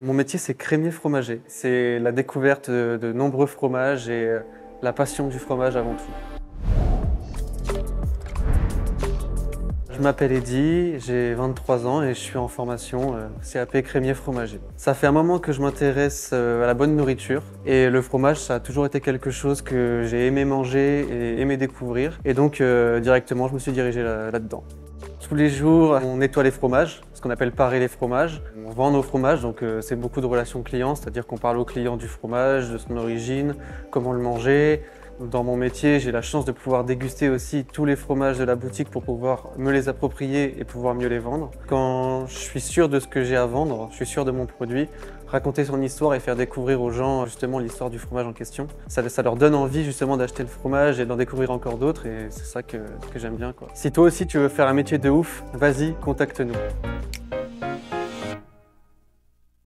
Mon métier, c'est crémier fromager. C'est la découverte de, nombreux fromages et euh, la passion du fromage avant tout. Je m'appelle Eddy, j'ai 23 ans et je suis en formation euh, CAP crémier fromager. Ça fait un moment que je m'intéresse euh, à la bonne nourriture et le fromage, ça a toujours été quelque chose que j'ai aimé manger et aimé découvrir. Et donc directement, je me suis dirigé là- là-dedans. Tous les jours, on nettoie les fromages, ce qu'on appelle parer les fromages. On vend nos fromages, donc euh, c'est beaucoup de relations clients, c'est-à-dire qu'on parle au client du fromage, de son origine, comment le manger. Dans mon métier, j'ai la chance de pouvoir déguster aussi tous les fromages de la boutique pour pouvoir me les approprier et pouvoir mieux les vendre. Je suis sûr de ce que j'ai à vendre, je suis sûr de mon produit, raconter son histoire et faire découvrir aux gens justement l'histoire du fromage en question, ça, leur donne envie justement d'acheter le fromage et d'en découvrir encore d'autres et c'est ça que, j'aime bien. Si toi aussi tu veux faire un métier de ouf, vas-y, contacte-nous.